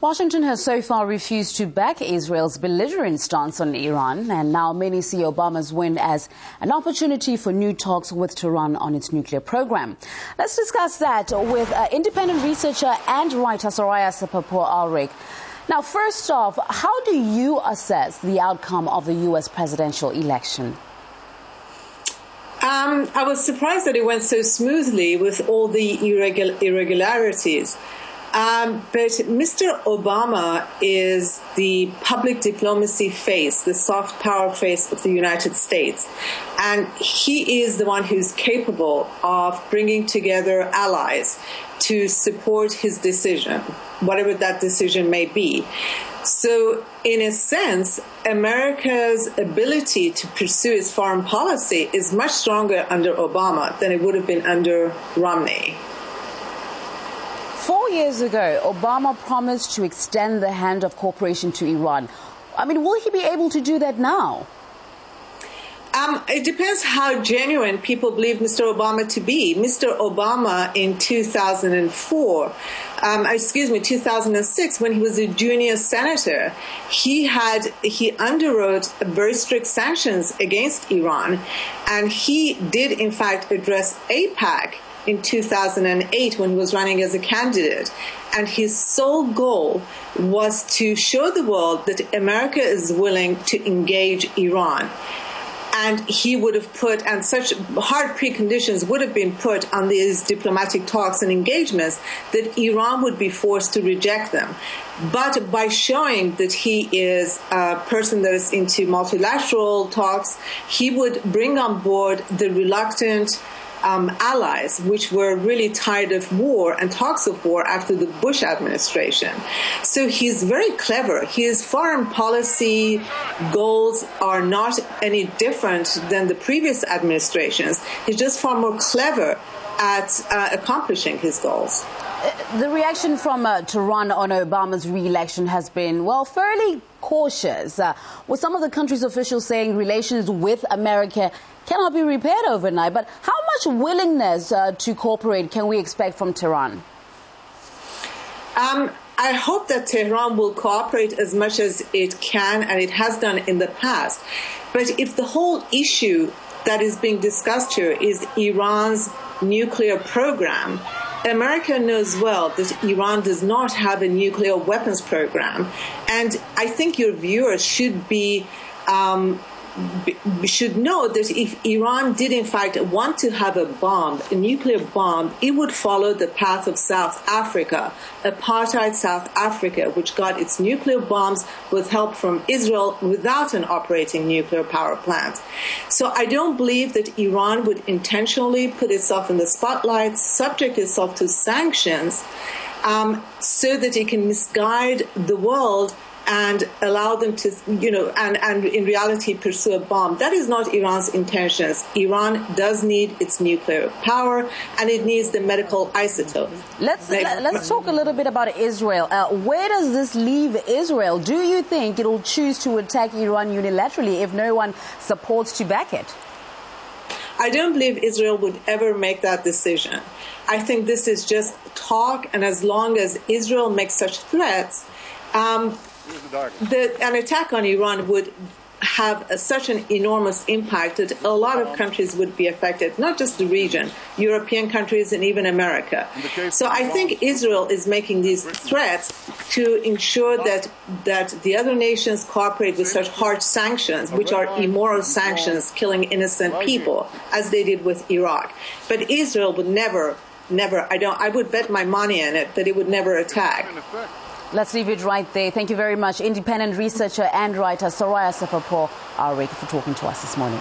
Washington has so far refused to back Israel's belligerent stance on Iran, and now many see Obama's win as an opportunity for new talks with Tehran on its nuclear program. Let's discuss that with uh, independent researcher and writer Soraya Sepahpour-Ulrich. Now, first off, how do you assess the outcome of the U.S. presidential election? Um, I was surprised that it went so smoothly with all the irregul- irregularities. Um, but Mr. Obama is the public diplomacy face, the soft power face of the United States. And he is the one who's capable of bringing together allies to support his decision, whatever that decision may be. So, in a sense, America's ability to pursue its foreign policy is much stronger under Obama than it would have been under Romney. Four years ago, Obama promised to extend the hand of cooperation to Iran. I mean, will he be able to do that now? Um, it depends how genuine people believe Mr. Obama to be. Mr. Obama in 2004, um, excuse me, 2006, when he was a junior senator, he had he underwrote very strict sanctions against Iran, and he did in fact address AIPAC in 2008 when he was running as a candidate. And his sole goal was to show the world that America is willing to engage Iran and he would have put, and such hard preconditions would have been put on these diplomatic talks and engagements that Iran would be forced to reject them. But by showing that he is a person that is into multilateral talks, he would bring on board the reluctant um, allies, which were really tired of war and talks of war after the Bush administration. So he's very clever. His foreign policy goals are not any different than the previous administrations. He's just far more clever at uh, accomplishing his goals. The reaction from uh, Tehran on Obama's re-election has been, well, fairly cautious, uh, with some of the country's officials saying relations with America cannot be repaired overnight. But how much willingness uh, to cooperate can we expect from Tehran? Um, I hope that Tehran will cooperate as much as it can, and it has done in the past. But if the whole issue that is being discussed here is Iran's nuclear program, America knows well that Iran does not have a nuclear weapons program. And I think your viewers should be um, should know that if Iran did in fact want to have a bomb, a nuclear bomb, it would follow the path of South Africa, apartheid South Africa, which got its nuclear bombs with help from Israel without an operating nuclear power plant. So I don't believe that Iran would intentionally put itself in the spotlight, subject itself to sanctions, um, so that it can misguide the world and allow them to, you know, and, and in reality pursue a bomb. That is not Iran's intentions. Iran does need its nuclear power and it needs the medical isotope. Let's, let, us talk a little bit about Israel. Uh, where does this leave Israel? Do you think it will choose to attack Iran unilaterally if no one supports to back it? I don't believe Israel would ever make that decision. I think this is just talk, and as long as Israel makes such threats, um, the, an attack on Iran would have a, such an enormous impact that a lot of countries would be affected, not just the region, European countries and even America. So I think Israel is making these threats to ensure that that the other nations cooperate with such harsh sanctions, which are immoral sanctions, killing innocent people, as they did with Iraq. But Israel would never, never. I don't. I would bet my money on it that it would never attack. Let's leave it right there. Thank you very much, independent researcher and writer Soraya Sapapor Alrik, for talking to us this morning.